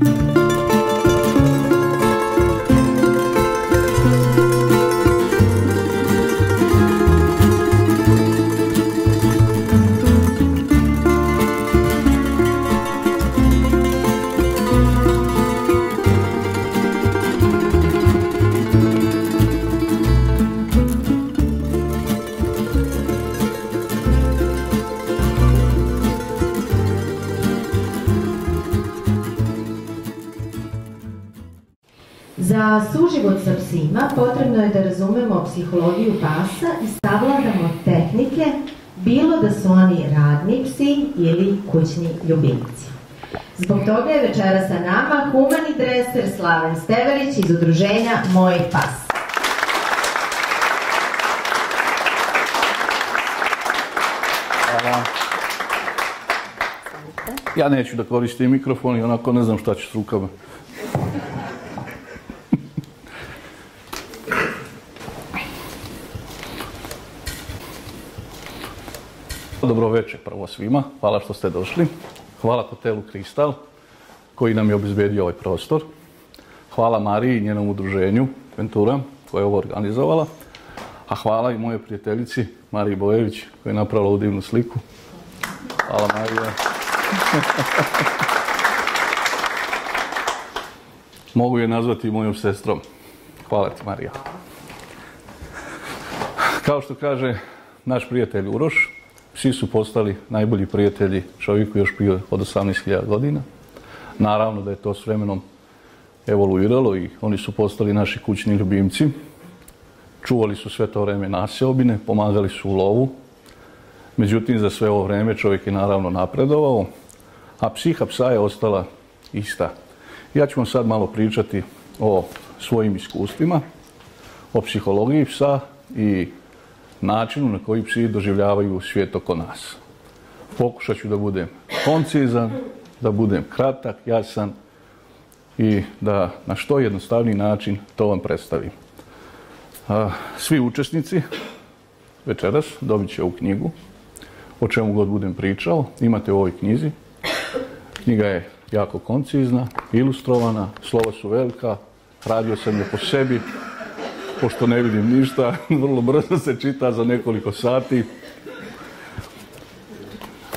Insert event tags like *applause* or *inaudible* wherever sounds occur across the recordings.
Za je da razumemo psihologiju pasa i savladamo tehnike, bilo da su oni radni psi ili kućni ljubimci. Zbog toga je večera sa nama humani dreser Slaven Steverić iz udruženja Moj pas. Ja neću da koristim mikrofon i onako ne znam šta ću s rukama. Dobro večer prvo svima, hvala što ste došli. Hvala hotelu Kristal koji nam je obezbedio ovaj prostor. Hvala Mariji i njenom udruženju Ventura koja je ovo organizovala. A hvala i moje prijateljici Mariji Bojević koja je napravila ovu divnu sliku. Hvala Marija. *laughs* Mogu je nazvati mojom sestrom. Hvala ti Marija. Kao što kaže naš prijatelj Uroš, svi su postali najbolji prijatelji čovjeku još prije od 18.000 godina. Naravno da je to s vremenom evoluiralo i oni su postali naši kućni ljubimci. Čuvali su sve to vreme naseobine, pomagali su u lovu. Međutim, za sve ovo vreme čovjek je naravno napredovao, a psiha psa je ostala ista. Ja ću vam sad malo pričati o svojim iskustvima, o psihologiji psa i načinu na koji psi doživljavaju svijet oko nas. Pokušat ću da budem koncizan, da budem kratak, jasan i da na što jednostavniji način to vam predstavim. Svi učesnici večeras dobit će ovu knjigu, o čemu god budem pričao, imate u ovoj knjizi. Knjiga je jako koncizna, ilustrovana, slova su velika, radio sam je po sebi, pošto ne vidim ništa, *laughs* vrlo brzo se čita za nekoliko sati.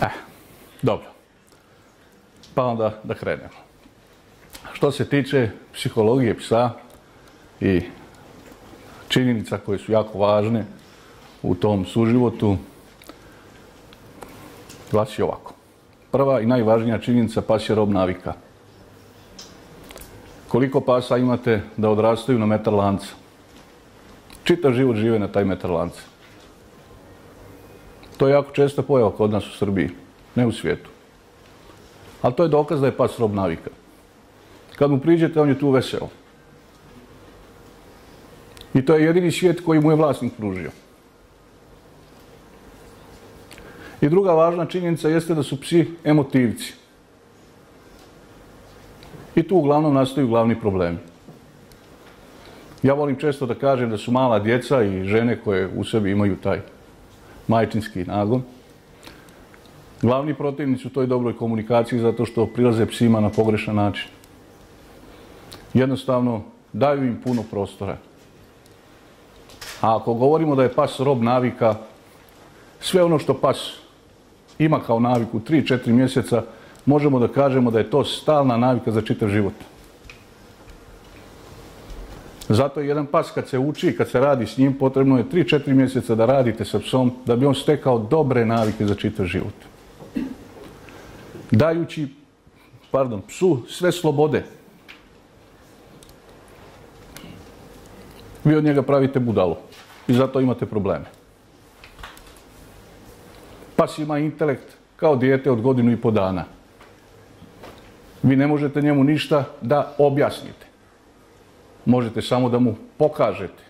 Eh, dobro. Pa onda da krenemo. Što se tiče psihologije psa i činjenica koje su jako važne u tom suživotu, glasi ovako. Prva i najvažnija činjenica pas je rob navika. Koliko pasa imate da odrastaju na metar lanca? Čitav život žive na taj metar lanca. To je jako česta pojava kod nas u Srbiji, ne u svijetu. Ali to je dokaz da je pas rob navika. Kad mu priđete, on je tu veseo. I to je jedini svijet koji mu je vlasnik pružio. I druga važna činjenica jeste da su psi emotivci. I tu uglavnom nastaju glavni problemi. Ja volim često da kažem da su mala djeca i žene koje u sebi imaju taj majčinski nagon. Glavni protivnici u toj dobroj komunikaciji zato što prilaze psima na pogrešan način. Jednostavno daju im puno prostora. A ako govorimo da je pas rob navika, sve ono što pas ima kao naviku 3-4 mjeseca, možemo da kažemo da je to stalna navika za čitav život. Zato je jedan pas kad se uči, kad se radi s njim, potrebno je 3-4 mjeseca da radite sa psom da bi on stekao dobre navike za čitav život. Dajući, pardon, psu sve slobode. Vi od njega pravite budalo i zato imate probleme. Pas ima intelekt kao dijete od godinu i po dana. Vi ne možete njemu ništa da objasnite. Možete samo da mu pokažete.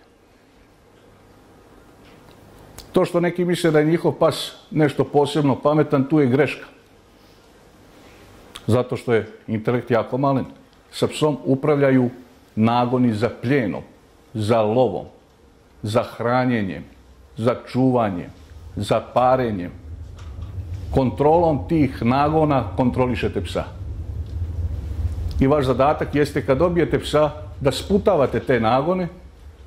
To što neki misle da je njihov pas nešto posebno pametan, tu je greška. Zato što je intelekt jako malen. Sa psom upravljaju nagoni za pljenom, za lovom, za hranjenjem, za čuvanjem, za parenjem. Kontrolom tih nagona kontrolišete psa. I vaš zadatak jeste kad dobijete psa da sputavate te nagone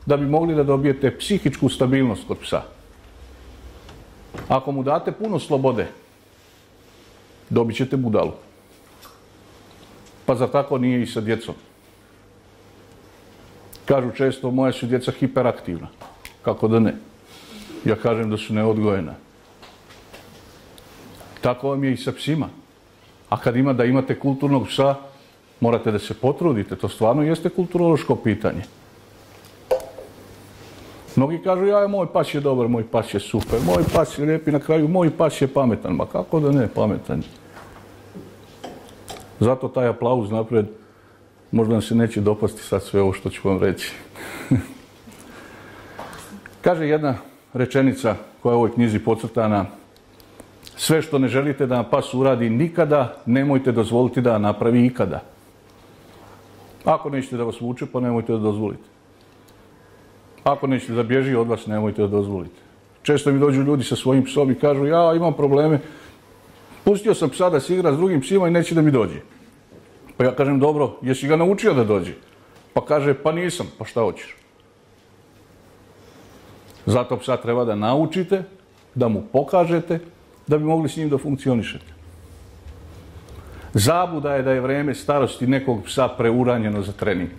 da bi mogli da dobijete psihičku stabilnost kod psa. Ako mu date puno slobode, dobit ćete budalu. Pa za tako nije i sa djecom? Kažu često, moja su djeca hiperaktivna. Kako da ne? Ja kažem da su neodgojena. Tako vam je i sa psima. A kad ima da imate kulturnog psa, morate da se potrudite. To stvarno jeste kulturološko pitanje. Mnogi kažu, ja, moj pas je dobar, moj pas je super, moj pas je lijepi na kraju, moj pas je pametan. Ma kako da ne, pametan. Zato taj aplauz naprijed, možda vam se neće dopasti sad sve ovo što ću vam reći. *laughs* Kaže jedna rečenica koja je u ovoj knjizi pocrtana, sve što ne želite da vam pas uradi nikada, nemojte dozvoliti da napravi ikada. Ako nećete da vas vuče, pa nemojte da dozvolite. Ako nećete da bježi od vas, nemojte da dozvolite. Često mi dođu ljudi sa svojim psom i kažu, ja imam probleme, pustio sam psa da se igra s drugim psima i neće da mi dođe. Pa ja kažem, dobro, jesi ga naučio da dođe? Pa kaže, pa nisam, pa šta hoćeš? Zato psa treba da naučite, da mu pokažete, da bi mogli s njim da funkcionišete. Zabuda je da je vreme starosti nekog psa preuranjeno za trening.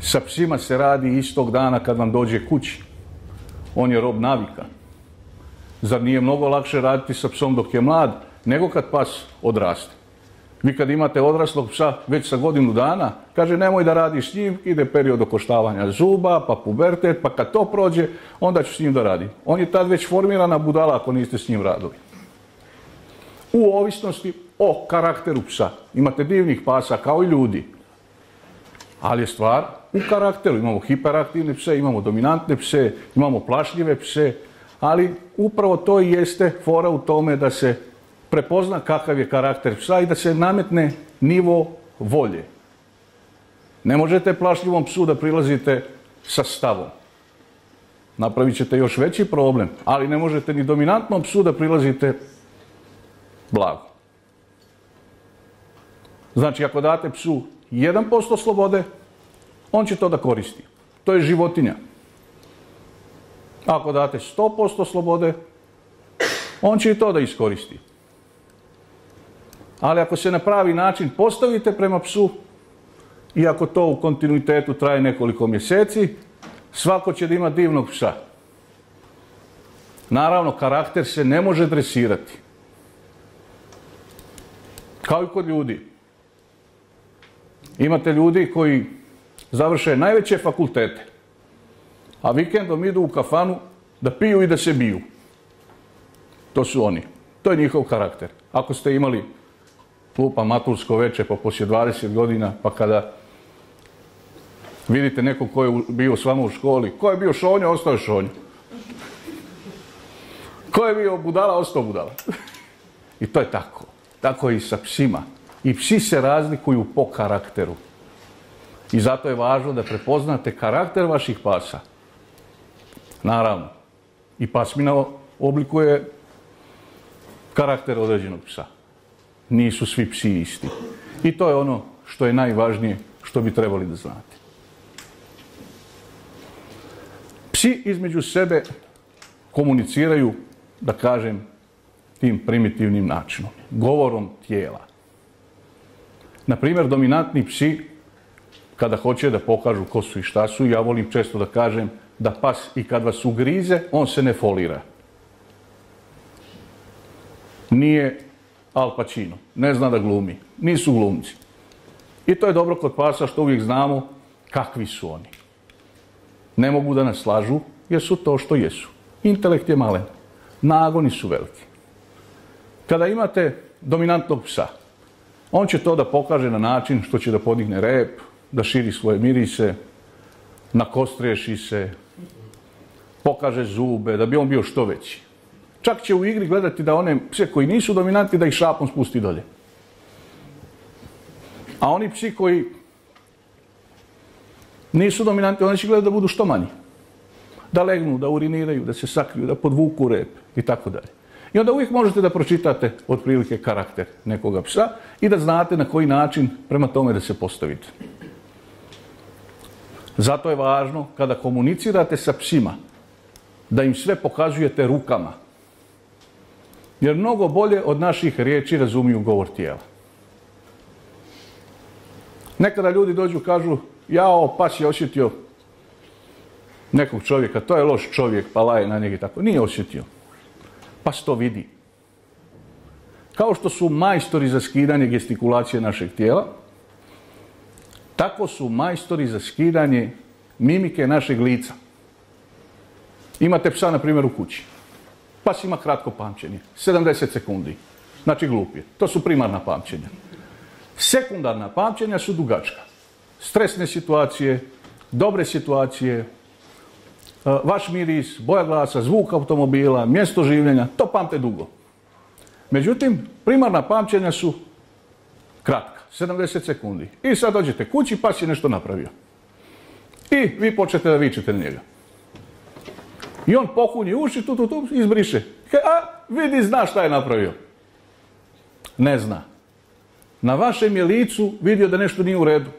Sa psima se radi istog dana kad vam dođe kući. On je rob navika. Zar nije mnogo lakše raditi sa psom dok je mlad, nego kad pas odraste? Vi kad imate odraslog psa već sa godinu dana, kaže nemoj da radiš s njim, ide period okoštavanja zuba, pa pubertet, pa kad to prođe, onda ću s njim da radim. On je tad već formirana budala ako niste s njim radili. U ovisnosti o karakteru psa. Imate divnih pasa kao i ljudi. Ali je stvar u karakteru. Imamo hiperaktivne pse, imamo dominantne pse, imamo plašljive pse, ali upravo to i jeste fora u tome da se prepozna kakav je karakter psa i da se nametne nivo volje. Ne možete plašljivom psu da prilazite sa stavom. Napravit ćete još veći problem, ali ne možete ni dominantnom psu da prilazite blago. Znači, ako date psu 1% slobode, on će to da koristi. To je životinja. Ako date 100% slobode, on će i to da iskoristi. Ali ako se na pravi način postavite prema psu i ako to u kontinuitetu traje nekoliko mjeseci, svako će da ima divnog psa. Naravno, karakter se ne može dresirati. Kao i kod ljudi. Imate ljudi koji završe najveće fakultete, a vikendom idu u kafanu da piju i da se biju. To su oni. To je njihov karakter. Ako ste imali lupa matursko veče pa poslije 20 godina, pa kada vidite nekog ko je bio s vama u školi, ko je bio šonja, ostao je šonja. Ko je bio budala, ostao budala. *laughs* I to je tako. Tako je i sa psima. I psi se razlikuju po karakteru. I zato je važno da prepoznate karakter vaših pasa. Naravno. I pasmina oblikuje karakter određenog psa nisu svi psi isti. I to je ono što je najvažnije što bi trebali da znate. Psi između sebe komuniciraju, da kažem, tim primitivnim načinom, govorom tijela. Na primjer, dominantni psi, kada hoće da pokažu ko su i šta su, ja volim često da kažem da pas i kad vas ugrize, on se ne folira. Nije Al Pacino. Ne zna da glumi. Nisu glumci. I to je dobro kod pasa što uvijek znamo kakvi su oni. Ne mogu da nas slažu jer su to što jesu. Intelekt je malen. Nagoni su veliki. Kada imate dominantnog psa, on će to da pokaže na način što će da podigne rep, da širi svoje mirise, nakostriješi se, pokaže zube, da bi on bio što veći. Čak će u igri gledati da one pse koji nisu dominantni da ih šapom spusti dolje. A oni psi koji nisu dominantni, oni će gledati da budu što manji. Da legnu, da uriniraju, da se sakriju, da podvuku rep i tako dalje. I onda uvijek možete da pročitate otprilike karakter nekoga psa i da znate na koji način prema tome da se postavite. Zato je važno kada komunicirate sa psima da im sve pokazujete rukama. Jer mnogo bolje od naših riječi razumiju govor tijela. Nekada ljudi dođu kažu, jao, pas je osjetio nekog čovjeka, to je loš čovjek, pa laje na njega i tako. Nije osjetio. Pas to vidi. Kao što su majstori za skidanje gestikulacije našeg tijela, tako su majstori za skidanje mimike našeg lica. Imate psa, na primjer, u kući. Pas ima kratko pamćenje, 70 sekundi. Znači glup je. To su primarna pamćenja. Sekundarna pamćenja su dugačka. Stresne situacije, dobre situacije, vaš miris, boja glasa, zvuk automobila, mjesto življenja, to pamte dugo. Međutim, primarna pamćenja su kratka, 70 sekundi. I sad dođete kući, pas je nešto napravio. I vi počnete da vičete na njega. I on pokunji uši, tu, tu, tu, izbriše. A, vidi, zna šta je napravio. Ne zna. Na vašem je licu vidio da nešto nije u redu.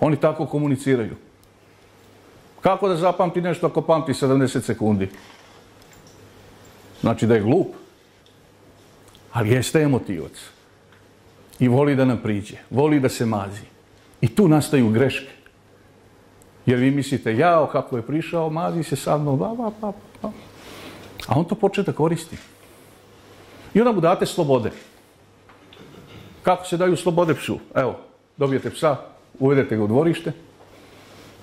Oni tako komuniciraju. Kako da zapamti nešto ako pamti 70 sekundi? Znači da je glup. Ali jeste emotivac. I voli da nam priđe. Voli da se mazi. I tu nastaju greške. Jer vi mislite, jao, kako je prišao, mazi se sa mnom, ba, ba, ba, A on to počne da koristi. I onda mu date slobode. Kako se daju slobode psu? Evo, dobijete psa, uvedete ga u dvorište,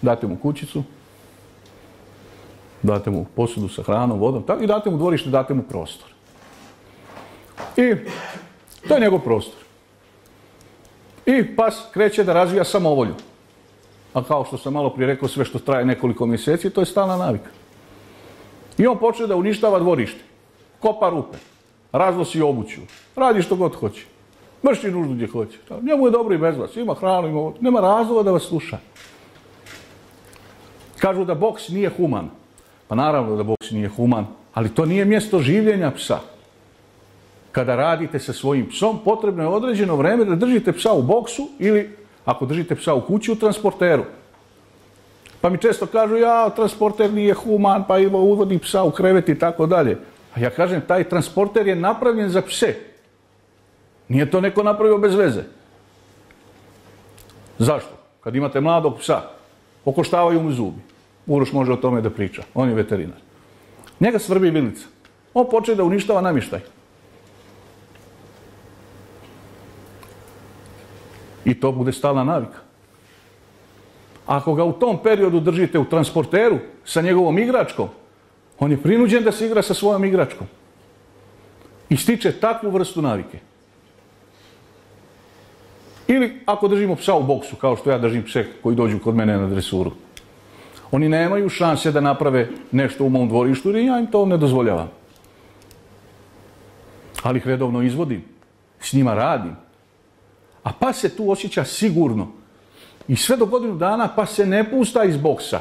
date mu kućicu, date mu posudu sa hranom, vodom, i date mu dvorište, date mu prostor. I to je njegov prostor. I pas kreće da razvija samovolju. A kao što sam malo prije rekao, sve što traje nekoliko mjeseci, to je stalna navika. I on počne da uništava dvorište. Kopa rupe. Raznosi obuću. Radi što god hoće. Vrši nuždu gdje hoće. Njemu je dobro i bez vas. Ima hranu, ima... Nema razloga da vas sluša. Kažu da boks nije human. Pa naravno da boks nije human, ali to nije mjesto življenja psa. Kada radite sa svojim psom, potrebno je određeno vrijeme da držite psa u boksu ili ako držite psa u kući u transporteru. Pa mi često kažu, ja, transporter nije human, pa ima uvodi psa u krevet i tako dalje. A ja kažem, taj transporter je napravljen za pse. Nije to neko napravio bez veze. Zašto? Kad imate mladog psa, okoštavaju mu zubi. Uroš može o tome da priča. On je veterinar. Njega svrbi vilica. On počne da uništava namještaj. I to bude stalna navika. Ako ga u tom periodu držite u transporteru sa njegovom igračkom, on je prinuđen da se igra sa svojom igračkom. I stiče takvu vrstu navike. Ili ako držimo psa u boksu, kao što ja držim pse koji dođu kod mene na dresuru. Oni nemaju šanse da naprave nešto u mom dvorištu jer ja im to ne dozvoljavam. Ali ih redovno izvodim. S njima radim. A pas se tu osjeća sigurno. I sve do godinu dana pa se ne pusta iz boksa.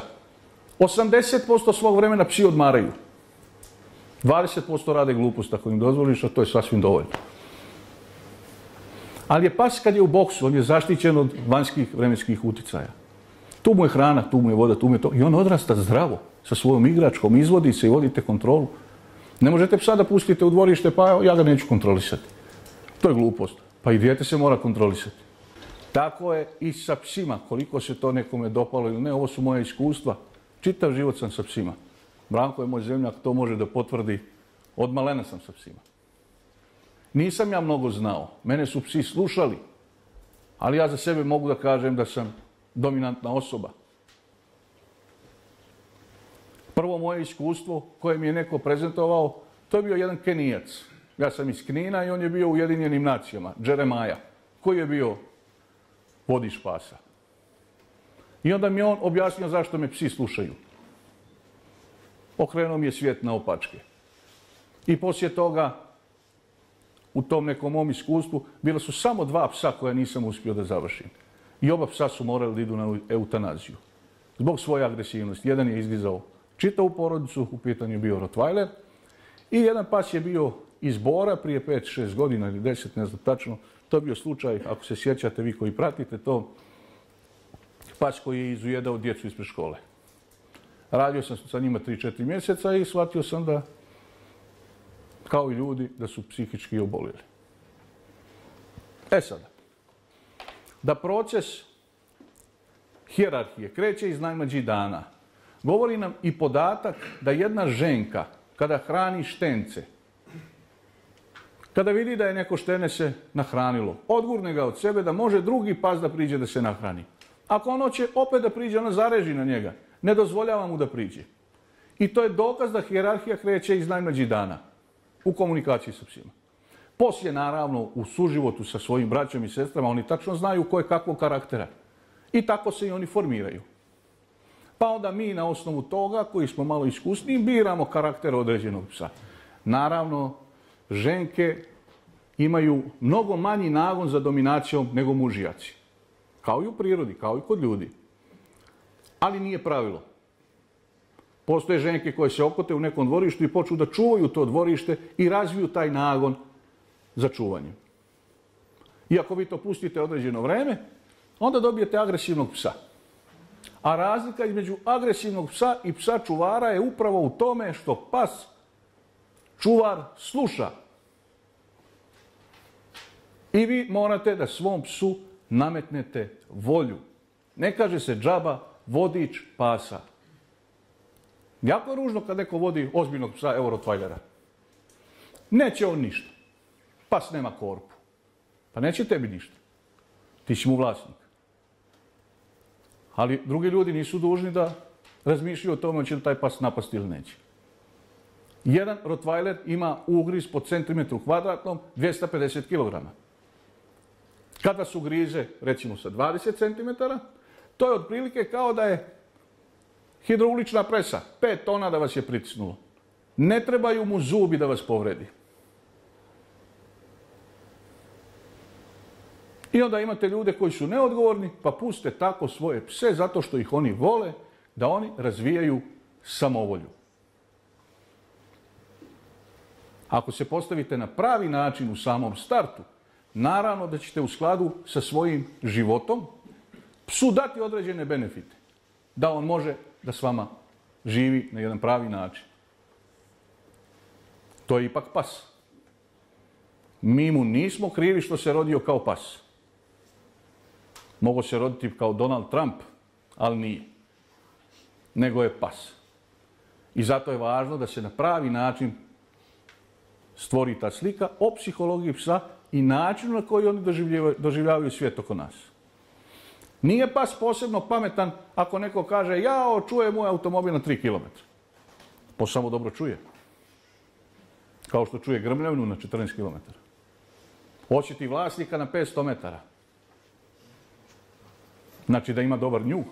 80% svog vremena psi odmaraju. 20% rade glupost ako im dozvoliš, a to je sasvim dovoljno. Ali je pas kad je u boksu, on je zaštićen od vanjskih vremenskih uticaja. Tu mu je hrana, tu mu je voda, tu mu je to. I on odrasta zdravo sa svojom igračkom, izvodi se i vodite kontrolu. Ne možete psa da pustite u dvorište, pa ja ga neću kontrolisati. To je glupost. Pa i dijete se mora kontrolisati. Tako je i sa psima, koliko se to nekome dopalo ili ne, ovo su moje iskustva. Čitav život sam sa psima. Branko je moj zemljak, to može da potvrdi. Od malena sam sa psima. Nisam ja mnogo znao. Mene su psi slušali. Ali ja za sebe mogu da kažem da sam dominantna osoba. Prvo moje iskustvo koje mi je neko prezentovao, to je bio jedan kenijac. Ja sam iz Knina i on je bio u Ujedinjenim nacijama, Džeremaja, koji je bio vodiš pasa. I onda mi je on objasnio zašto me psi slušaju. Okrenuo mi je svijet na opačke. I poslije toga, u tom nekom mom iskustvu, bila su samo dva psa koja nisam uspio da završim. I oba psa su morali da idu na eutanaziju. Zbog svoje agresivnosti. Jedan je izgrizao čitavu porodicu, u pitanju bio Rottweiler. I jedan pas je bio iz Bora prije 5-6 godina ili 10, ne znam tačno. To je bio slučaj, ako se sjećate vi koji pratite to, pas koji je izujedao djecu ispred škole. Radio sam sa njima 3-4 mjeseca i shvatio sam da, kao i ljudi, da su psihički obolili. E sada, da proces hijerarhije kreće iz najmlađih dana, govori nam i podatak da jedna ženka kada hrani štence, kada vidi da je neko štene se nahranilo, odgurne ga od sebe da može drugi pas da priđe da se nahrani. Ako ono će opet da priđe, ona zareži na njega. Ne dozvoljava mu da priđe. I to je dokaz da hijerarhija kreće iz najmlađih dana u komunikaciji sa psima. Poslije, naravno, u suživotu sa svojim braćom i sestrama, oni tačno znaju ko je kakvog karaktera. I tako se i oni formiraju. Pa onda mi na osnovu toga, koji smo malo iskusniji, biramo karakter određenog psa. Naravno, ženke imaju mnogo manji nagon za dominacijom nego mužijaci. Kao i u prirodi, kao i kod ljudi. Ali nije pravilo. Postoje ženke koje se okote u nekom dvorištu i počnu da čuvaju to dvorište i razviju taj nagon za čuvanje. I ako vi to pustite određeno vreme, onda dobijete agresivnog psa. A razlika između agresivnog psa i psa čuvara je upravo u tome što pas čuvar sluša. I vi morate da svom psu nametnete volju. Ne kaže se džaba, vodič pasa. Jako je ružno kad neko vodi ozbiljnog psa Eurotvajlera. Neće on ništa. Pas nema korpu. Pa neće tebi ništa. Ti si mu vlasnik. Ali drugi ljudi nisu dužni da razmišljaju o tome će li taj pas napasti ili neće. Jedan Rottweiler ima ugriz po centimetru kvadratnom 250 kg. Kada su grize, recimo sa 20 cm, to je otprilike kao da je hidroulična presa, 5 tona da vas je pritisnulo. Ne trebaju mu zubi da vas povredi. I onda imate ljude koji su neodgovorni, pa puste tako svoje pse zato što ih oni vole, da oni razvijaju samovolju. Ako se postavite na pravi način u samom startu, naravno da ćete u skladu sa svojim životom psu dati određene benefite. Da on može da s vama živi na jedan pravi način. To je ipak pas. Mi mu nismo krivi što se rodio kao pas. Mogo se roditi kao Donald Trump, ali nije. Nego je pas. I zato je važno da se na pravi način stvori ta slika o psihologiji psa i načinu na koji oni doživljavaju, svijet oko nas. Nije pas posebno pametan ako neko kaže jao, čuje moj automobil na 3 km. Po samo dobro čuje. Kao što čuje grmljavnu na 14 km. Očiti vlasnika na 500 metara. Znači da ima dobar njuh.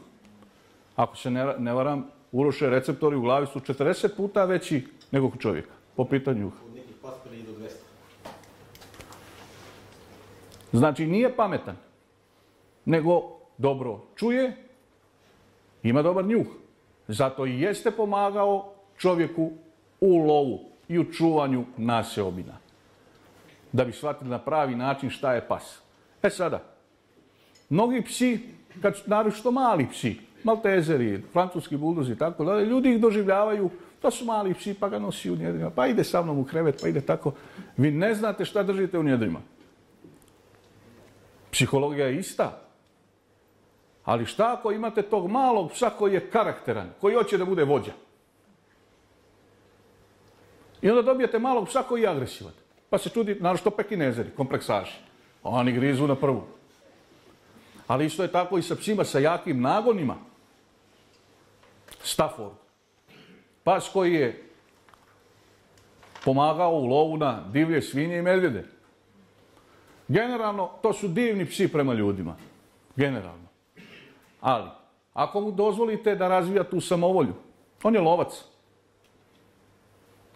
Ako se ne, varam, uroše receptori u glavi su 40 puta veći nego kod čovjeka. Po pitanju njuha. Znači nije pametan, nego dobro čuje, ima dobar njuh. Zato i jeste pomagao čovjeku u lovu i u čuvanju naseobina. Da bi shvatili na pravi način šta je pas. E sada, mnogi psi, kad naročito mali psi, maltezeri, francuski buldozi i tako dalje, ljudi ih doživljavaju, to su mali psi, pa ga nosi u njedrima, pa ide sa mnom u krevet, pa ide tako. Vi ne znate šta držite u njedrima. Psihologija je ista. Ali šta ako imate tog malog psa koji je karakteran, koji hoće da bude vođa? I onda dobijete malog psa koji je agresivan. Pa se čudi, naravno pekinezeri, kompleksaži. Oni grizu na prvu. Ali isto je tako i sa psima sa jakim nagonima. Stafford. Pas koji je pomagao u lovu na divlje svinje i medvjede. Generalno, to su divni psi prema ljudima. Generalno. Ali, ako mu dozvolite da razvija tu samovolju, on je lovac.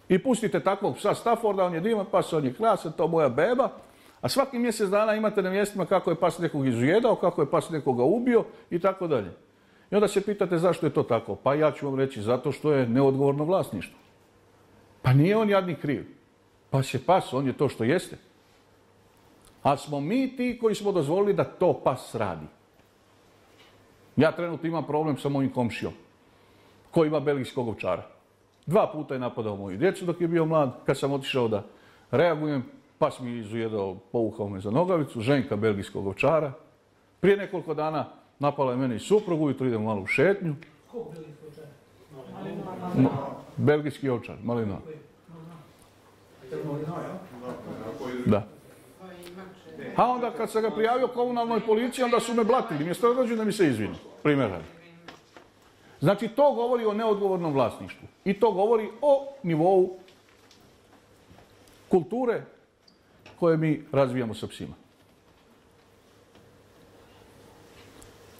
I pustite takvog psa Stafforda, on je divan pas, on je krasan, to moja beba, a svaki mjesec dana imate na mjestima kako je pas nekog izujedao, kako je pas nekoga ubio i tako dalje. I onda se pitate zašto je to tako. Pa ja ću vam reći zato što je neodgovorno vlasništvo. Pa nije on jadni kriv. Pas je pas, on je to što jeste. A smo mi ti koji smo dozvolili da to pas radi. Ja trenutno imam problem sa mojim komšijom koji ima belgijskog ovčara. Dva puta je napadao moju djecu dok je bio mlad. Kad sam otišao da reagujem, pas mi izujedao, povukao me za nogavicu, ženka belgijskog ovčara. Prije nekoliko dana napala je mene i suprugu, ujutro idemo malo u šetnju. Ko belgijski ovčar? Belgijski ovčar, malino. Da. A onda kad sam ga prijavio komunalnoj policiji, onda su me blatili, mjesto da dođu da mi se izvinu. Primjer radi. Znači to govori o neodgovornom vlasništvu. I to govori o nivou kulture koje mi razvijamo sa psima.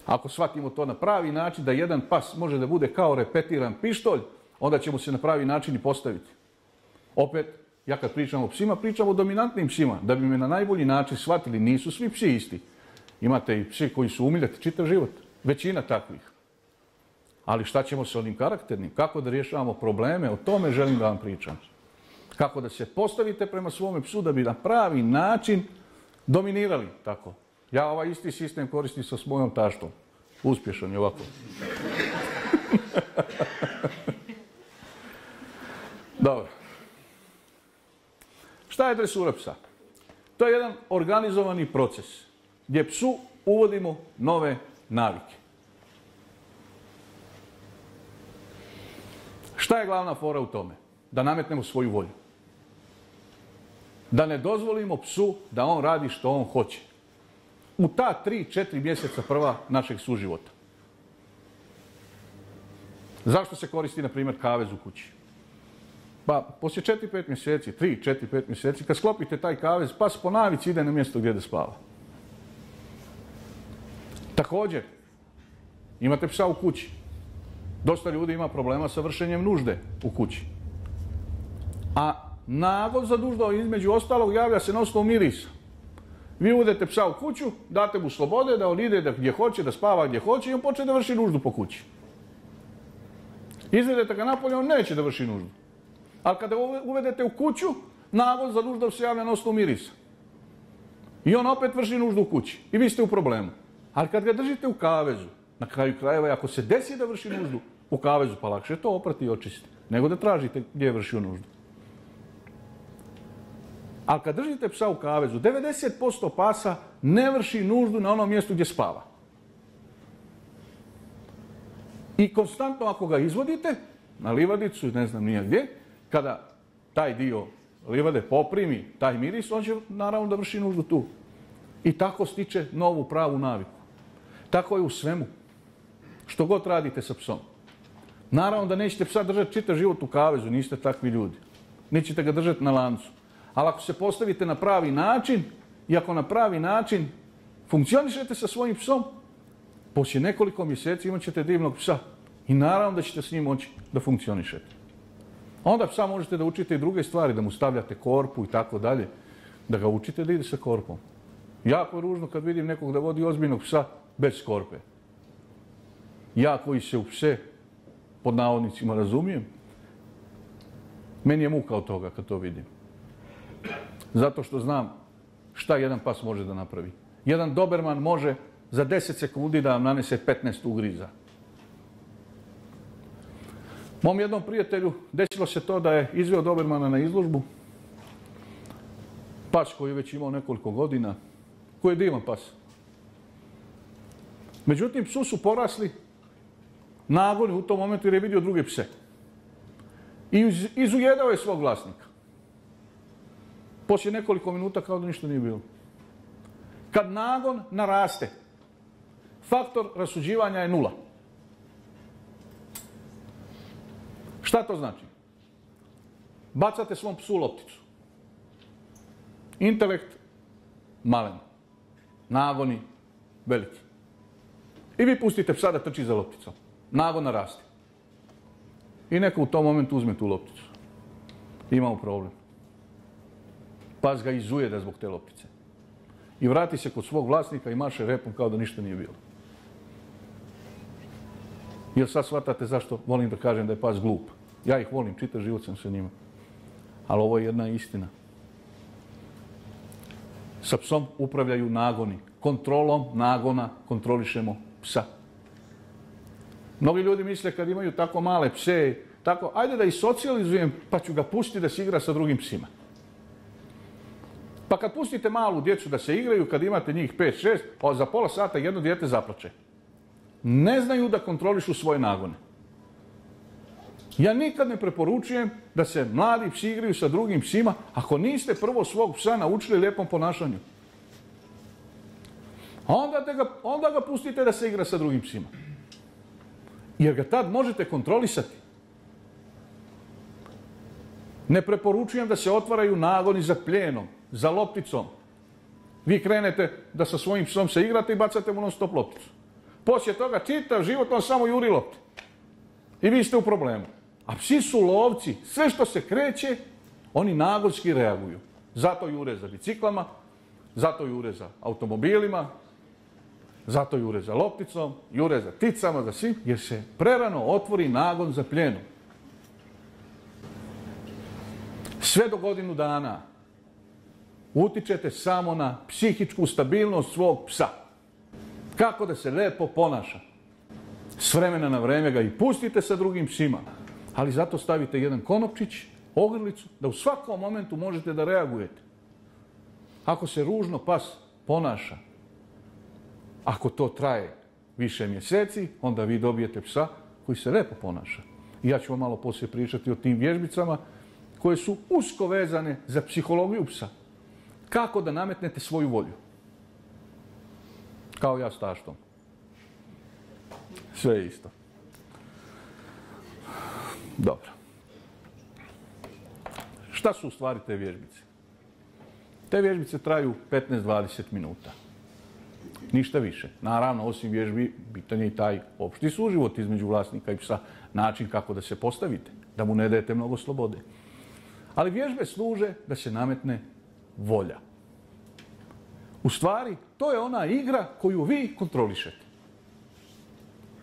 Ako shvatimo to na pravi način, da jedan pas može da bude kao repetiran pištolj, onda ćemo se na pravi način i postaviti. Opet, ja kad pričam o psima, pričam o dominantnim psima, da bi me na najbolji način shvatili, nisu svi psi isti. Imate i psi koji su umiljati čitav život, većina takvih. Ali šta ćemo s onim karakternim? Kako da rješavamo probleme? O tome želim da vam pričam. Kako da se postavite prema svome psu da bi na pravi način dominirali tako. Ja ovaj isti sistem koristim sa svojom taštom. Uspješan je ovako. *laughs* Dobro. Šta je dresura psa? To je jedan organizovani proces gdje psu uvodimo nove navike. Šta je glavna fora u tome? Da nametnemo svoju volju. Da ne dozvolimo psu da on radi što on hoće. U ta tri, četiri mjeseca prva našeg suživota. Zašto se koristi, na primjer, kavez u kući? Pa, poslije 4-5 mjeseci, 3, 4, 5 mjeseci, kad sklopite taj kavez, pas po navici ide na mjesto gdje da spava. Također, imate psa u kući. Dosta ljudi ima problema sa vršenjem nužde u kući. A nagod za nuždu između ostalog javlja se na osnovu mirisa. Vi uvedete psa u kuću, date mu slobode da on ide gdje hoće, da spava gdje hoće i on počne da vrši nuždu po kući. Izvedete ga napolje, on neće da vrši nuždu. Ali kada uvedete u kuću, nagod za nuždu se javlja na osnovu mirisa. I on opet vrši nuždu u kući. I vi ste u problemu. Ali kad ga držite u kavezu, na kraju krajeva, ako se desi da vrši nuždu, u kavezu, pa lakše to oprati i očistiti, nego da tražite gdje je vršio nuždu. Ali kad držite psa u kavezu, 90% pasa ne vrši nuždu na onom mjestu gdje spava. I konstantno ako ga izvodite na livadicu, ne znam nije gdje, kada taj dio livade poprimi taj miris, on će naravno da vrši nuždu tu. I tako stiče novu pravu naviku. Tako je u svemu. Što god radite sa psom. Naravno da nećete psa držati čitav život u kavezu, niste takvi ljudi. Nećete ga držati na lancu. Ali ako se postavite na pravi način i ako na pravi način funkcionišete sa svojim psom, poslije nekoliko mjeseci imat ćete divnog psa. I naravno da ćete s njim moći da funkcionišete. Onda psa možete da učite i druge stvari, da mu stavljate korpu i tako dalje. Da ga učite da ide sa korpom. Jako je ružno kad vidim nekog da vodi ozbiljnog psa bez korpe. Ja koji se u pse pod navodnicima razumijem, meni je muka od toga kad to vidim. Zato što znam šta jedan pas može da napravi. Jedan doberman može za 10 sekundi da vam nanese 15 ugriza. Mom jednom prijatelju desilo se to da je izveo dobermana na izložbu. Pas koji je već imao nekoliko godina, koji je divan pas. Međutim, psu su porasli nagoni u tom momentu jer je vidio druge pse. I izujedao je svog vlasnika. Poslije nekoliko minuta kao da ništa nije bilo. Kad nagon naraste, faktor rasuđivanja je nula. Šta to znači? Bacate svom psu lopticu. Intelekt malen. Nagoni veliki. I vi pustite psa da trči za lopticom. Nagon naraste. I neko u tom momentu uzme tu lopticu. Imamo problem. Pas ga izuje da zbog te loptice. I vrati se kod svog vlasnika i maše repom kao da ništa nije bilo. Jer sad shvatate zašto volim da kažem da je pas glup. Ja ih volim, čitav život sam sa njima. Ali ovo je jedna istina. Sa psom upravljaju nagoni. Kontrolom nagona kontrolišemo psa. Mnogi ljudi misle kad imaju tako male pse, tako, ajde da ih socijalizujem pa ću ga pustiti da se igra sa drugim psima. Pa kad pustite malu djecu da se igraju, kad imate njih 5-6, pa za pola sata jedno dijete zaplače. Ne znaju da kontrolišu svoje nagone. Ja nikad ne preporučujem da se mladi psi igraju sa drugim psima ako niste prvo svog psa naučili lijepom ponašanju. Onda, ga, onda ga pustite da se igra sa drugim psima. Jer ga tad možete kontrolisati. Ne preporučujem da se otvaraju nagoni za pljenom, za lopticom. Vi krenete da sa svojim psom se igrate i bacate mu non stop lopticu. Poslije toga čitav život on samo juri lopti. I vi ste u problemu. A psi su lovci. Sve što se kreće, oni nagonski reaguju. Zato jure za biciklama, zato jure za automobilima, zato jure za lopticom, jure za ticama, za svim, jer se prerano otvori nagon za pljenu. Sve do godinu dana utičete samo na psihičku stabilnost svog psa. Kako da se lepo ponaša. S vremena na vreme ga i pustite sa drugim psima. Ali zato stavite jedan konopčić, ogrlicu, da u svakom momentu možete da reagujete. Ako se ružno pas ponaša, ako to traje više mjeseci, onda vi dobijete psa koji se lepo ponaša. I ja ću vam malo poslije pričati o tim vježbicama koje su usko vezane za psihologiju psa. Kako da nametnete svoju volju. Kao ja s taštom. Sve je isto. Dobro. Šta su u stvari te vježbice? Te vježbice traju 15-20 minuta. Ništa više. Naravno, osim vježbi, bitan je i taj opšti suživot između vlasnika i psa. Način kako da se postavite, da mu ne dajete mnogo slobode. Ali vježbe služe da se nametne volja. U stvari, to je ona igra koju vi kontrolišete.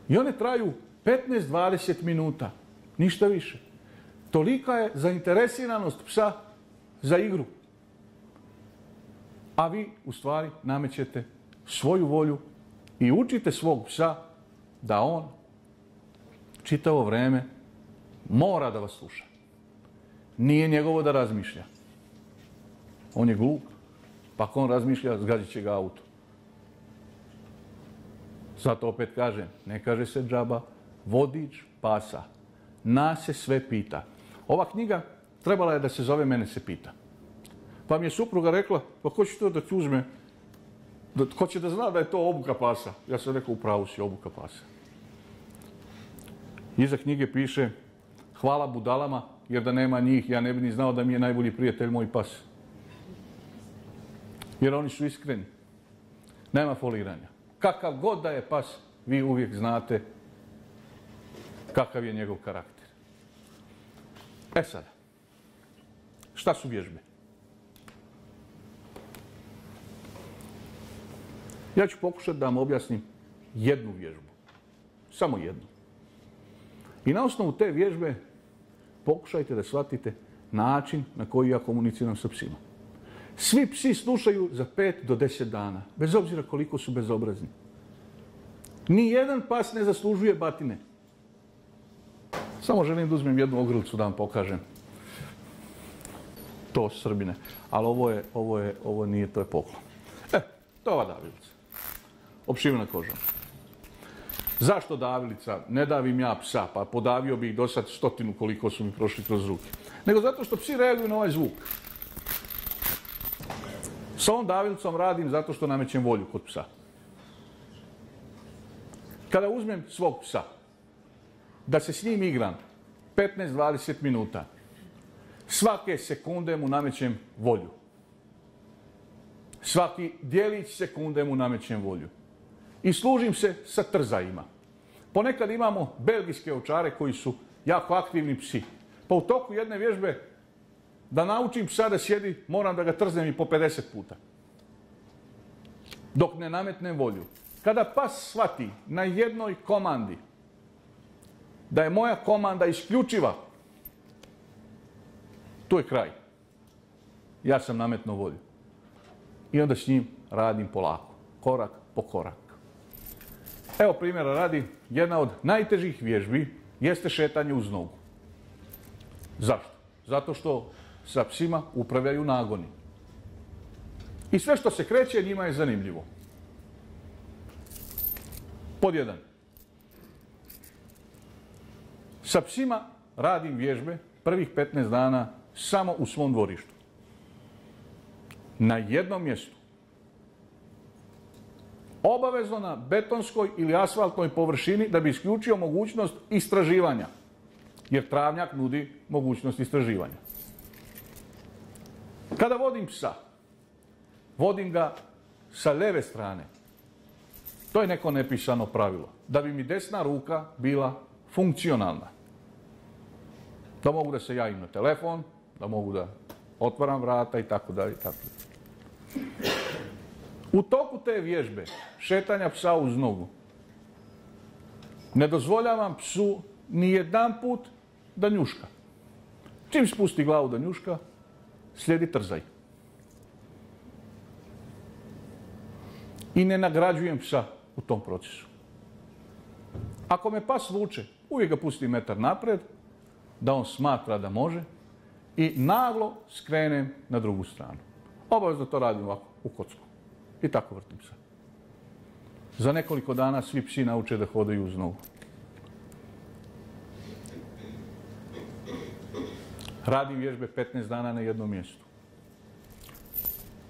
I one traju 15-20 minuta. Ništa više. Tolika je zainteresiranost psa za igru. A vi u stvari namećete svoju volju i učite svog psa da on čitavo vreme mora da vas sluša. Nije njegovo da razmišlja. On je glup. Pa ako on razmišlja, zgazit će ga auto. Zato opet kažem, ne kaže se džaba, vodič pasa. Nas se sve pita. Ova knjiga trebala je da se zove Mene se pita. Pa mi je supruga rekla, pa ko će to da ti uzme? ko će da zna da je to obuka pasa? Ja sam rekao, upravo si obuka pasa. Iza knjige piše, hvala budalama, jer da nema njih, ja ne bi ni znao da mi je najbolji prijatelj moj pas. Jer oni su iskreni. Nema foliranja. Kakav god da je pas, vi uvijek znate kakav je njegov karakter. E sada, šta su vježbe? Ja ću pokušati da vam objasnim jednu vježbu. Samo jednu. I na osnovu te vježbe pokušajte da shvatite način na koji ja komuniciram sa psima. Svi psi slušaju za 5 do 10 dana, bez obzira koliko su bezobrazni. Ni jedan pas ne zaslužuje batine. Samo želim da uzmem jednu ogrlicu da vam pokažem. To Srbine. Ali ovo je, ovo je, ovo nije, to je poklon. E, to je ova davilica. Opšivna koža. Zašto davilica? Ne davim ja psa, pa podavio bi ih do sad stotinu koliko su mi prošli kroz ruke. Nego zato što psi reaguju na ovaj zvuk. S ovom davilicom radim zato što namećem volju kod psa. Kada uzmem svog psa, da se s njim igram 15-20 minuta, svake sekunde mu namećem volju. Svaki dijelić sekunde mu namećem volju. I služim se sa trzajima. Ponekad imamo belgijske očare koji su jako aktivni psi. Pa u toku jedne vježbe da naučim psa da sjedi, moram da ga trznem i po 50 puta. Dok ne nametnem volju. Kada pas shvati na jednoj komandi da je moja komanda isključiva, to je kraj. Ja sam nametno volju. I onda s njim radim polako, korak po korak. Evo primjera radi, jedna od najtežih vježbi jeste šetanje uz nogu. Zašto? Zato što sa psima upravljaju nagoni. I sve što se kreće njima je zanimljivo. Pod jedan. Sa psima radim vježbe prvih 15 dana samo u svom dvorištu. Na jednom mjestu. Obavezno na betonskoj ili asfaltnoj površini da bi isključio mogućnost istraživanja. Jer travnjak nudi mogućnost istraživanja. Kada vodim psa, vodim ga sa leve strane. To je neko nepisano pravilo. Da bi mi desna ruka bila funkcionalna. Da mogu da se javim na telefon, da mogu da otvaram vrata i tako dalje. U toku te vježbe, šetanja psa uz nogu, ne dozvoljavam psu ni jedan put da njuška. Čim spusti glavu da njuška, slijedi trzaj. I ne nagrađujem psa u tom procesu. Ako me pas vuče, uvijek ga pusti metar napred, da on smatra da može i naglo skrenem na drugu stranu. Obavezno to radim ovako, u kocku. I tako vrtim se. Za nekoliko dana svi psi nauče da hodaju uz nogu. Radim vježbe 15 dana na jednom mjestu.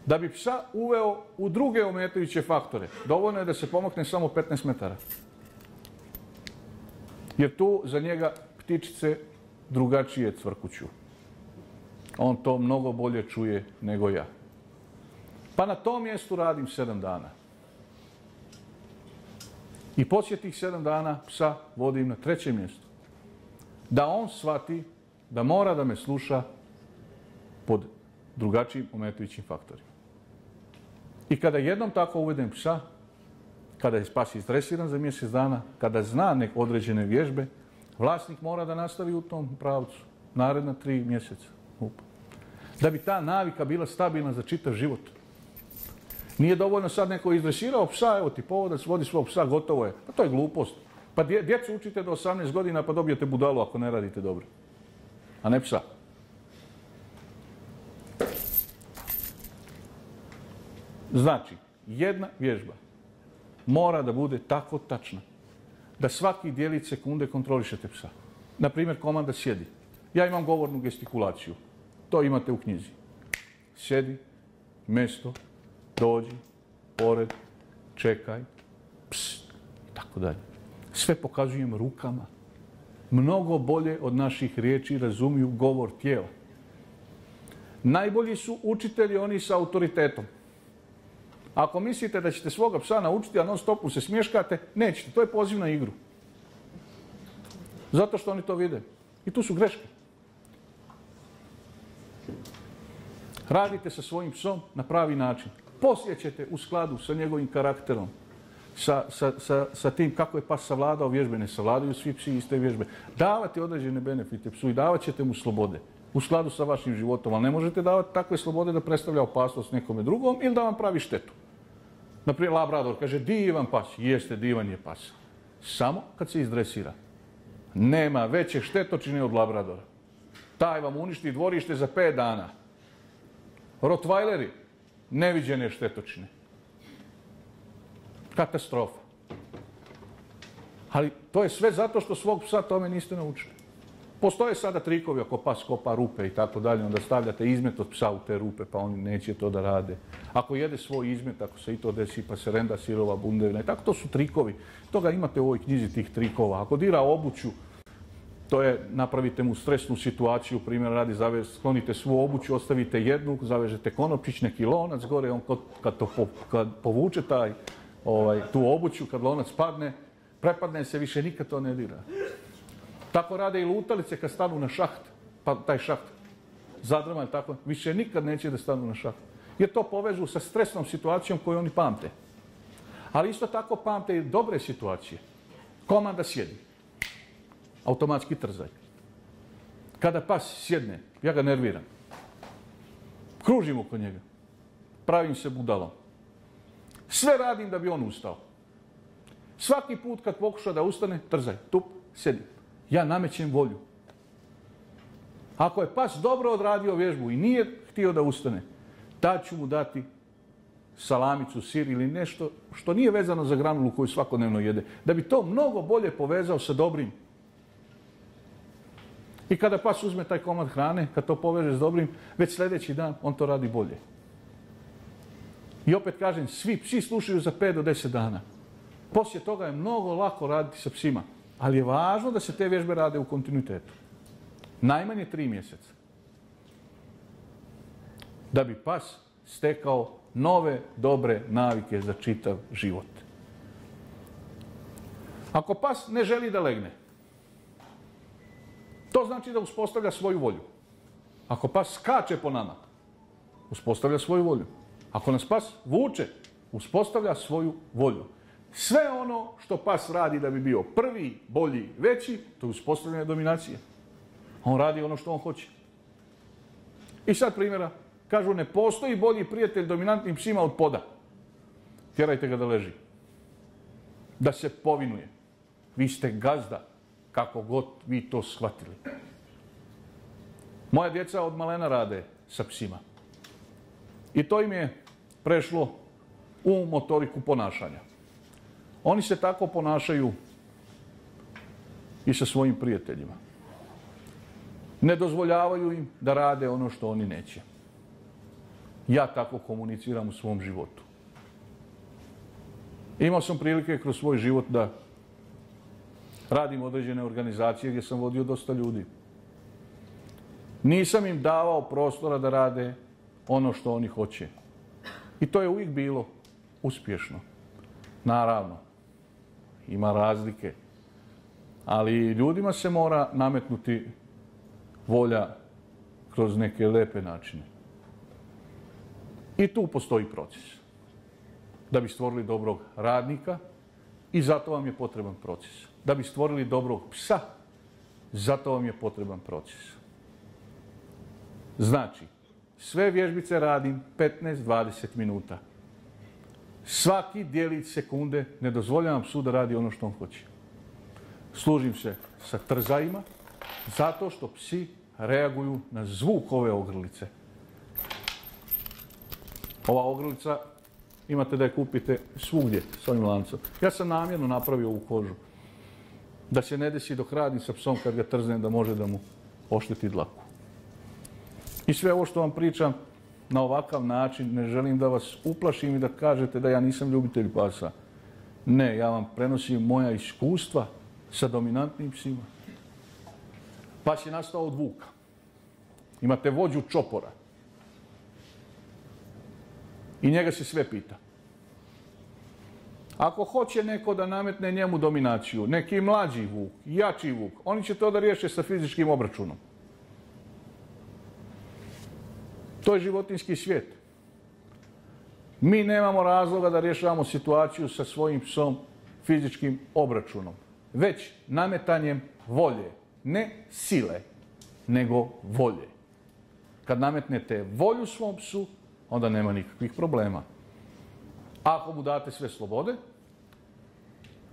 Da bi psa uveo u druge ometajuće faktore, dovoljno je da se pomakne samo 15 metara. Jer tu za njega ptičice drugačije cvrkuću. On to mnogo bolje čuje nego ja. Pa na tom mjestu radim 7 dana. I poslije tih 7 dana psa vodim na trećem mjestu. Da on shvati da mora da me sluša pod drugačijim ometajućim faktorima. I kada jednom tako uvedem psa, kada je spas istresiran za mjesec dana, kada zna nek određene vježbe, vlasnik mora da nastavi u tom pravcu naredna tri mjeseca. Da bi ta navika bila stabilna za čitav život. Nije dovoljno sad neko izdresirao psa, evo ti povodac, vodi svog psa, gotovo je. Pa to je glupost. Pa djecu učite do 18 godina pa dobijete budalu ako ne radite dobro. A ne psa. Znači, jedna vježba mora da bude tako tačna da svaki dijelić sekunde kontrolišete psa. Na primjer, komanda sjedi. Ja imam govornu gestikulaciju. To imate u knjizi. Sjedi, mjesto, dođi, pored, čekaj, ps, tako dalje. Sve pokazujem rukama. Mnogo bolje od naših riječi razumiju govor tijela. Najbolji su učitelji oni sa autoritetom. Ako mislite da ćete svoga psa naučiti, a non stopu se smješkate, nećete. To je poziv na igru. Zato što oni to vide. I tu su greške. Radite sa svojim psom na pravi način. Poslije ćete u skladu sa njegovim karakterom, sa, sa, tim kako je pas savladao vježbe, ne savladaju svi psi iste vježbe. Davati određene benefite psu i davat ćete mu slobode u skladu sa vašim životom, ali ne možete davati takve slobode da predstavlja opasnost nekome drugom ili da vam pravi štetu. Naprimjer, Labrador kaže divan pas, jeste divan je pas. Samo kad se izdresira. Nema veće štetočine od Labradora. Taj vam uništi dvorište za pet dana. Rottweileri, neviđene štetočine. Katastrofa. Ali to je sve zato što svog psa tome niste naučili. Postoje sada trikovi ako pas kopa rupe i tako dalje, onda stavljate izmet od psa u te rupe, pa oni neće to da rade. Ako jede svoj izmet, ako se i to desi, pa se renda sirova bundevina i tako, to su trikovi. Toga imate u ovoj knjizi tih trikova. Ako dira obuću, to je napravite mu stresnu situaciju, primjer radi, sklonite svu obuću, ostavite jednu, zavežete konopčić, neki lonac gore, on kad, to kad povuče taj, ovaj, tu obuću, kad lonac padne, prepadne se, više nikad to ne dira. Tako rade i lutalice kad stanu na šaht, pa taj šaht zadrma tako, više nikad neće da stanu na šaht. Jer to povežu sa stresnom situacijom koju oni pamte. Ali isto tako pamte i dobre situacije. Komanda sjedi. automatski trzaj. Kada pas sjedne, ja ga nerviram. Kružim oko njega. Pravim se budalom. Sve radim da bi on ustao. Svaki put kad pokuša da ustane, trzaj, tup, sjedi. Ja namećem volju. Ako je pas dobro odradio vježbu i nije htio da ustane, tad ću mu dati salamicu, sir ili nešto što nije vezano za granulu koju svakodnevno jede. Da bi to mnogo bolje povezao sa dobrim. I kada pas uzme taj komad hrane, kad to poveže s dobrim, već sljedeći dan on to radi bolje. I opet kažem, svi psi slušaju za 5 do 10 dana. Poslije toga je mnogo lako raditi sa psima. Ali je važno da se te vježbe rade u kontinuitetu. Najmanje tri mjeseca. Da bi pas stekao nove, dobre navike za čitav život. Ako pas ne želi da legne, to znači da uspostavlja svoju volju. Ako pas skače po nama, uspostavlja svoju volju. Ako nas pas vuče, uspostavlja svoju volju. Sve ono što pas radi da bi bio prvi, bolji, veći, to je uspostavljanje dominacije. On radi ono što on hoće. I sad primjera, kažu ne postoji bolji prijatelj dominantnim psima od poda. Tjerajte ga da leži. Da se povinuje. Vi ste gazda, kako god vi to shvatili. Moja djeca od malena rade sa psima. I to im je prešlo u motoriku ponašanja. Oni se tako ponašaju i sa svojim prijateljima. Ne dozvoljavaju im da rade ono što oni neće. Ja tako komuniciram u svom životu. Imao sam prilike kroz svoj život da radim određene organizacije gdje sam vodio dosta ljudi. Nisam im davao prostora da rade ono što oni hoće. I to je uvijek bilo uspješno. Naravno, ima razlike. Ali ljudima se mora nametnuti volja kroz neke lepe načine. I tu postoji proces. Da bi stvorili dobrog radnika i zato vam je potreban proces. Da bi stvorili dobrog psa, zato vam je potreban proces. Znači, sve vježbice radim 15-20 minuta. Svaki dijelić sekunde ne dozvoljavam psu da radi ono što on hoće. Služim se sa trzajima zato što psi reaguju na zvuk ove ogrlice. Ova ogrlica imate da je kupite svugdje s ovim lancom. Ja sam namjerno napravio ovu kožu. Da se ne desi dok radim sa psom kad ga trznem da može da mu ošteti dlaku. I sve ovo što vam pričam na ovakav način, ne želim da vas uplašim i da kažete da ja nisam ljubitelj pasa. Ne, ja vam prenosim moja iskustva sa dominantnim psima. Pas je nastao od vuka. Imate vođu čopora. I njega se sve pita. Ako hoće neko da nametne njemu dominaciju, neki mlađi vuk, jači vuk, oni će to da riješe sa fizičkim obračunom. To je životinski svijet. Mi nemamo razloga da rješavamo situaciju sa svojim psom fizičkim obračunom, već nametanjem volje, ne sile, nego volje. Kad nametnete volju svom psu, onda nema nikakvih problema. Ako mu date sve slobode,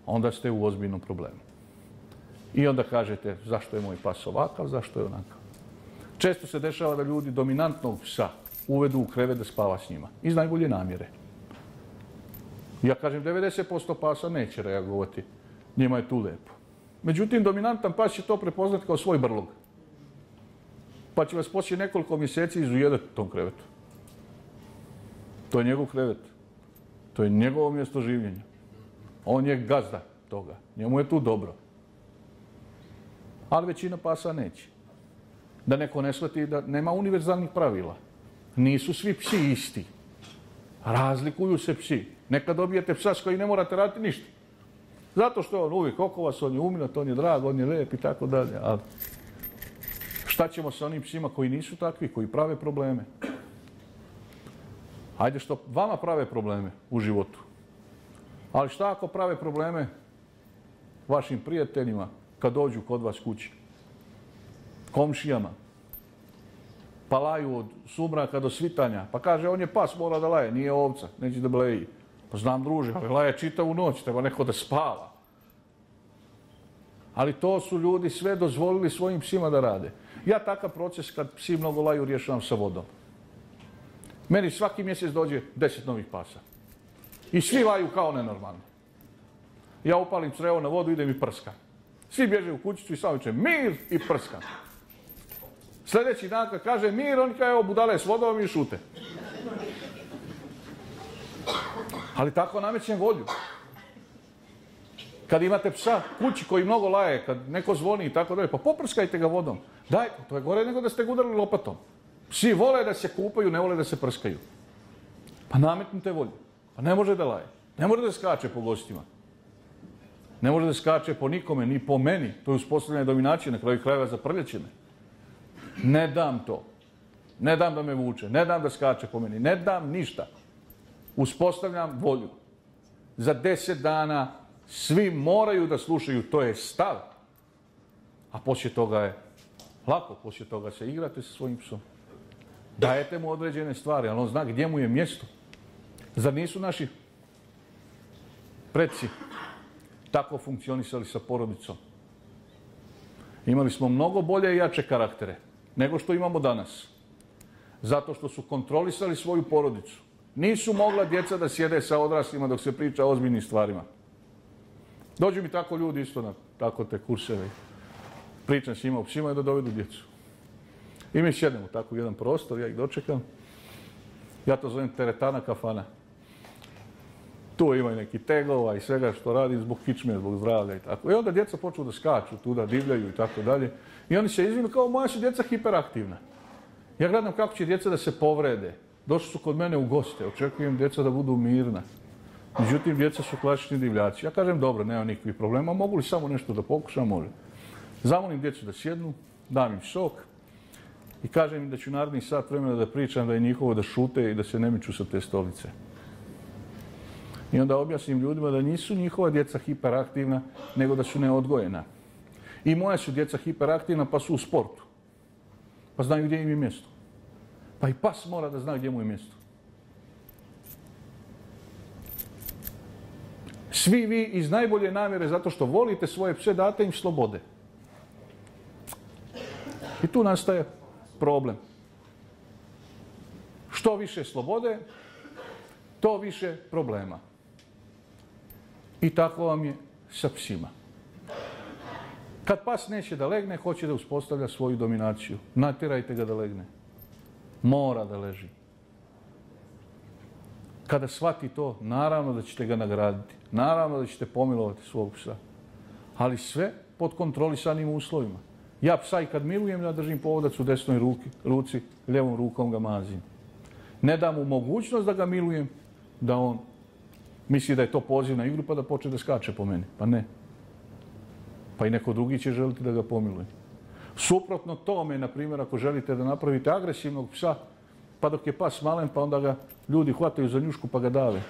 onda ste u ozbiljnom problemu. I onda kažete zašto je moj pas ovakav, zašto je onakav. Često se dešava da ljudi dominantnog psa uvedu u krevet da spava s njima. Iz najbolje namjere. Ja kažem, 90% pasa neće reagovati. Njima je tu lijepo. Međutim, dominantan pas će to prepoznati kao svoj brlog. Pa će vas poslije nekoliko mjeseci izujedati u tom krevetu. To je njegov krevet. To je njegovo mjesto življenja. On je gazda toga. Njemu je tu dobro. Ali većina pasa neće. Da neko ne shvati da nema univerzalnih pravila. Nisu svi psi isti. Razlikuju se psi. Nekad dobijete psa s koji ne morate raditi ništa. Zato što je on uvijek oko vas, on je uminat, on je drag, on je lijep i tako dalje. Šta ćemo sa onim psima koji nisu takvi, koji prave probleme? Ajde što vama prave probleme u životu. Ali šta ako prave probleme vašim prijateljima, kad dođu kod vas kući. Komšijama. Pa laju od sumraka do svitanja. Pa kaže, on je pas, mora da laje, nije ovca, neće da bleji. Pa znam druže, ali laje čitavu noć, treba neko da spava. Ali to su ljudi sve dozvolili svojim psima da rade. Ja takav proces kad psi mnogo laju rješavam sa vodom. Meni svaki mjesec dođe deset novih pasa. I svi laju kao nenormalno. Ja upalim crevo na vodu, idem i prskam. Svi bježe u kućicu i samo mir i prskam. Sljedeći dan kad kaže mir, oni kao evo budale s vodom i šute. Ali tako namećem volju. Kad imate psa kući koji mnogo laje, kad neko zvoni i tako dalje, pa poprskajte ga vodom. Dajte, to je gore nego da ste udarili lopatom. Psi vole da se kupaju, ne vole da se prskaju. Pa nametnite volju. Pa ne može da laje. Ne može da skače po gostima. Ne može da skače po nikome, ni po meni. To je uspostavljanje dominacije, na kraju krajeva za prljačine. Ne dam to. Ne dam da me vuče. Ne dam da skače po meni. Ne dam ništa. Uspostavljam volju. Za deset dana svi moraju da slušaju, to je stav. A poslije toga je lako, poslije toga se igrate sa svojim psom. Dajete mu određene stvari, ali on zna gdje mu je mjesto. Zar nisu naši preci tako funkcionisali sa porodicom? Imali smo mnogo bolje i jače karaktere nego što imamo danas. Zato što su kontrolisali svoju porodicu. Nisu mogla djeca da sjede sa odraslima dok se priča o ozbiljnim stvarima. Dođu mi tako ljudi isto na tako te kurseve. Pričam s njima o psima i da dovedu djecu. I mi sjedemo tako u jedan prostor, ja ih dočekam. Ja to zovem teretana kafana. Tu imaju neki tegova i svega što radi zbog kičme, zbog zdravlja i tako. I onda djeca počnu da skaču tu, da divljaju i tako dalje. I oni se izvinu kao moja su djeca hiperaktivna. Ja gledam kako će djeca da se povrede. Došli su kod mene u goste, očekujem djeca da budu mirna. Međutim, djeca su klasični divljaci. Ja kažem, dobro, nema nikakvih problema, mogu li samo nešto da pokušam, može. Zamolim djecu da sjednu, dam im sok i kažem im da ću naredni sat vremena da pričam da je njihovo da šute i da se ne miču sa te stolice. I onda objasnim ljudima da nisu njihova djeca hiperaktivna, nego da su neodgojena. I moja su djeca hiperaktivna pa su u sportu. Pa znaju gdje im je mjesto. Pa i pas mora da zna gdje mu je mjesto. Svi vi iz najbolje namjere zato što volite svoje pse, date im slobode. I tu nastaje problem. Što više slobode, to više problema. I tako vam je sa psima. Kad pas neće da legne, hoće da uspostavlja svoju dominaciju. Natjerajte ga da legne. Mora da leži. Kada shvati to, naravno da ćete ga nagraditi. Naravno da ćete pomilovati svog psa. Ali sve pod kontrolisanim uslovima. Ja psa i kad milujem, ja držim povodac u desnoj ruki, ruci, ljevom rukom ga mazim. Ne dam mu mogućnost da ga milujem, da on misli da je to poziv na igru pa da počne da skače po meni. Pa ne. Pa i neko drugi će želiti da ga pomiluje. Suprotno tome, na primjer, ako želite da napravite agresivnog psa, pa dok je pas malen, pa onda ga ljudi hvataju za njušku pa ga dave.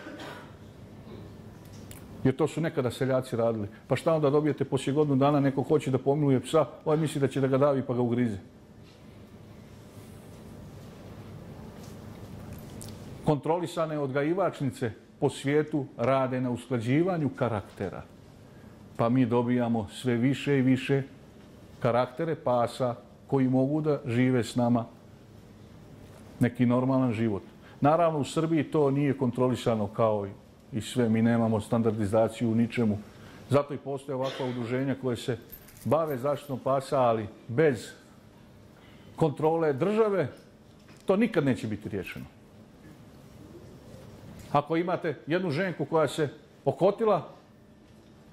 Jer to su nekada seljaci radili. Pa šta onda dobijete poslije godinu dana, neko hoće da pomiluje psa, ovaj misli da će da ga davi pa ga ugrize. Kontrolisane odgajivačnice po svijetu rade na usklađivanju karaktera. Pa mi dobijamo sve više i više karaktere pasa koji mogu da žive s nama neki normalan život. Naravno u Srbiji to nije kontrolisano kao i sve. Mi nemamo standardizaciju u ničemu. Zato i postoje ovakva udruženja koje se bave zaštitom pasa, ali bez kontrole države to nikad neće biti riješeno. Ako imate jednu ženku koja se okotila,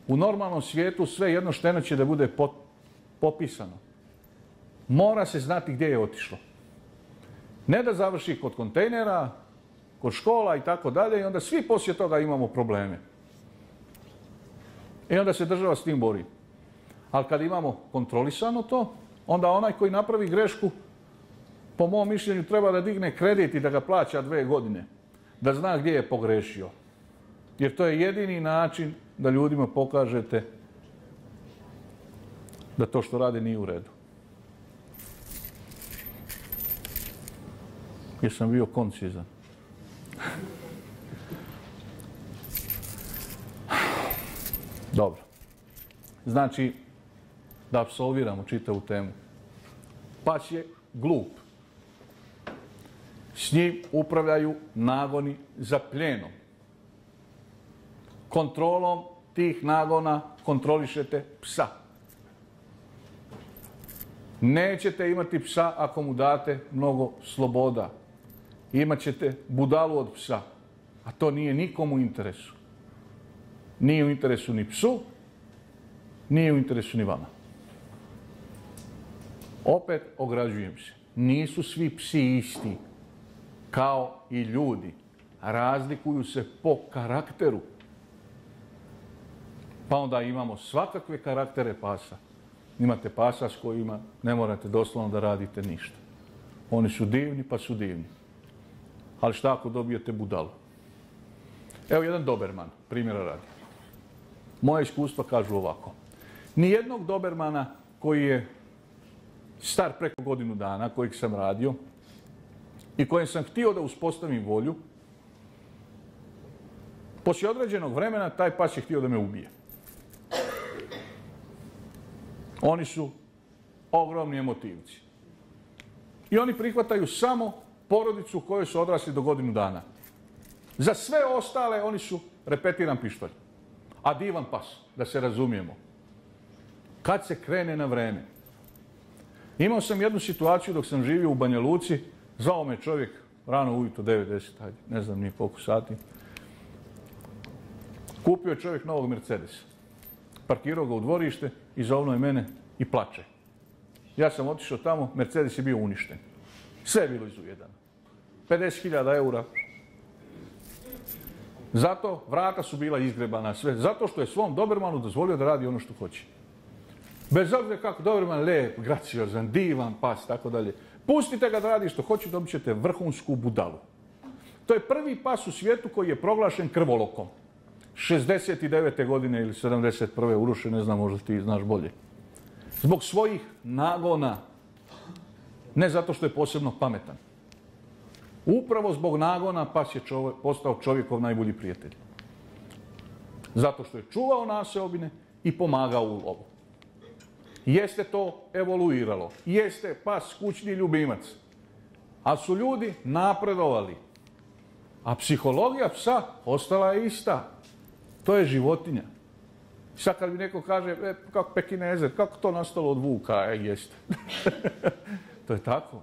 u normalnom svijetu sve jedno šteno će da bude popisano. Mora se znati gdje je otišlo. Ne da završi kod kontejnera, kod škola i tako dalje i onda svi poslije toga imamo probleme. I onda se država s tim bori. Ali kad imamo kontrolisano to, onda onaj koji napravi grešku, po mom mišljenju treba da digne kredit i da ga plaća dve godine. Da zna gdje je pogrešio. Jer to je jedini način da ljudima pokažete da to što rade nije u redu. Jesam bio koncizan. Dobro. Znači, da absolviramo čitavu temu. Pas je glup. S njim upravljaju nagoni za pljenom. Kontrolom tih nagona kontrolišete psa. Nećete imati psa ako mu date mnogo sloboda. Imat ćete budalu od psa. A to nije nikomu u interesu. Nije u interesu ni psu, nije u interesu ni vama. Opet ograđujem se. Nisu svi psi isti kao i ljudi. Razlikuju se po karakteru. Pa onda imamo svakakve karaktere pasa. Imate pasa s kojima ne morate doslovno da radite ništa. Oni su divni pa su divni. Ali šta ako dobijete budalu? Evo jedan Doberman, primjera radi. Moje iskustva kažu ovako. Nijednog Dobermana koji je star preko godinu dana, kojeg sam radio, i kojem sam htio da uspostavim volju, poslije određenog vremena taj pas je htio da me ubije. Oni su ogromni emotivci. I oni prihvataju samo porodicu u kojoj su odrasli do godinu dana. Za sve ostale oni su repetiran pištolj. A divan pas, da se razumijemo. Kad se krene na vreme. Imao sam jednu situaciju dok sam živio u Banja Luci, zvao me čovjek rano ujutro, 9-10, ne znam ni koliko sati. Kupio je čovjek novog Mercedesa. Parkirao ga u dvorište i zovno je mene i plače. Ja sam otišao tamo, Mercedes je bio uništen. Sve je bilo izujedano. 50.000 eura. Zato vrata su bila izgrebana sve. Zato što je svom Dobermanu dozvolio da radi ono što hoće. Bez obzira kako Doberman lep, graciozan, divan pas, tako dalje. Pustite ga da radi što hoće, dobit ćete vrhunsku budalu. To je prvi pas u svijetu koji je proglašen krvolokom. 69. godine ili 71. uruše, ne znam, možda ti znaš bolje. Zbog svojih nagona. Ne zato što je posebno pametan. Upravo zbog nagona pas je postao čovjekov najbolji prijatelj. Zato što je čuvao naseobine i pomagao u lovu. Jeste to evoluiralo. Jeste pas kućni ljubimac. Ali su ljudi napredovali. A psihologija psa ostala je ista. To je životinja. Sad kad mi neko kaže, e, kako pekinezer, kako to nastalo od vuka, e, jeste. *laughs* to je tako.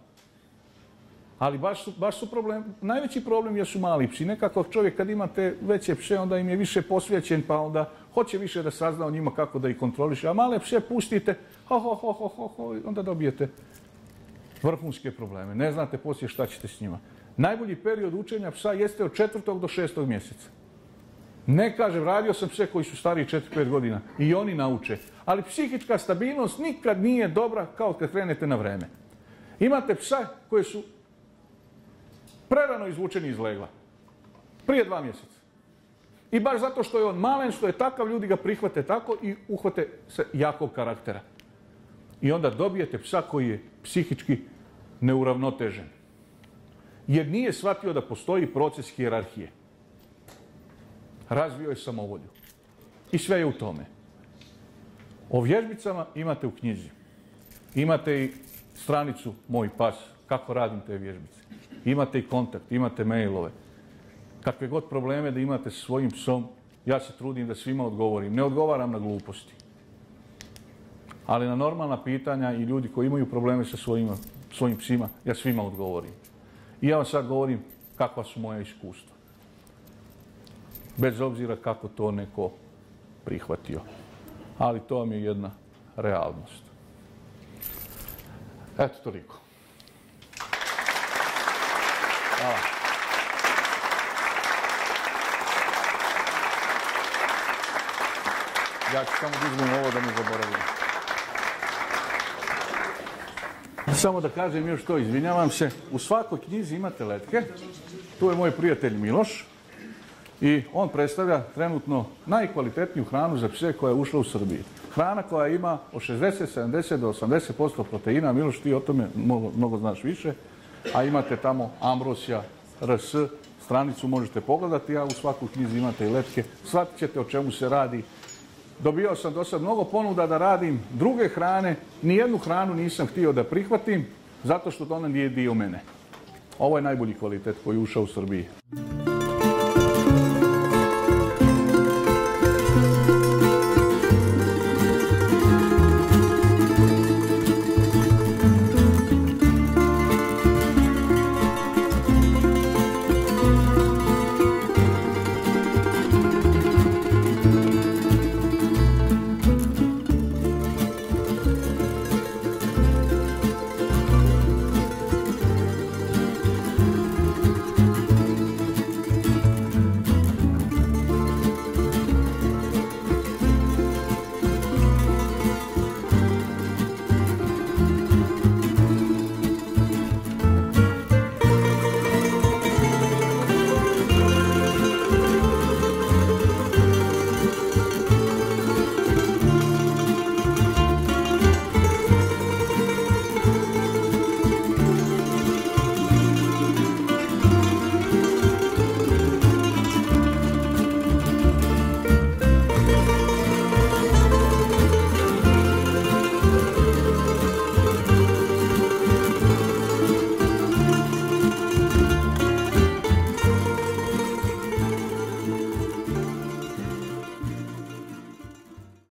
Ali baš su, baš su problem, najveći problem jesu mali psi. Nekako čovjek kad ima te veće pse, onda im je više posvećen, pa onda hoće više da sazna o njima kako da ih kontroliše. A male pse pustite, ho, ho, ho, ho, ho, ho, onda dobijete vrhunske probleme. Ne znate poslije šta ćete s njima. Najbolji period učenja psa jeste od četvrtog do šestog mjeseca. Ne kažem, radio sam pse koji su stariji 4-5 godina i oni nauče. Ali psihička stabilnost nikad nije dobra kao kad krenete na vreme. Imate psa koje su prerano izvučeni iz legla. Prije dva mjeseca. I baš zato što je on malen, što je takav, ljudi ga prihvate tako i uhvate se jakog karaktera. I onda dobijete psa koji je psihički neuravnotežen. Jer nije shvatio da postoji proces hijerarhije. Razvio je samovolju. I sve je u tome. O vježbicama imate u knjizi. Imate i stranicu Moj pas, kako radim te vježbice. Imate i kontakt, imate mailove. Kakve god probleme da imate sa svojim psom, ja se trudim da svima odgovorim. Ne odgovaram na gluposti. Ali na normalna pitanja i ljudi koji imaju probleme sa svojim, svojim psima, ja svima odgovorim. I ja vam sad govorim kakva su moja iskustva. Bez obzira kako to neko prihvatio. Ali to vam je jedna realnost. Eto toliko. Hvala. Ja ću samo da ovo da ne zaboravim. Samo da kažem još to, izvinjavam se. U svakoj knjizi imate letke. Tu je moj prijatelj Miloš. I on predstavlja trenutno najkvalitetniju hranu za pse koja je ušla u Srbiji. Hrana koja ima od 60, 70 do 80% proteina, Miloš ti o tome mnogo, znaš više, a imate tamo Ambrosija, RS, stranicu možete pogledati, a u svaku knjizi imate i letke, shvatit ćete o čemu se radi. Dobio sam do sad mnogo ponuda da radim druge hrane, nijednu hranu nisam htio da prihvatim, zato što ona nije dio mene. Ovo je najbolji kvalitet koji je ušao u Srbiji.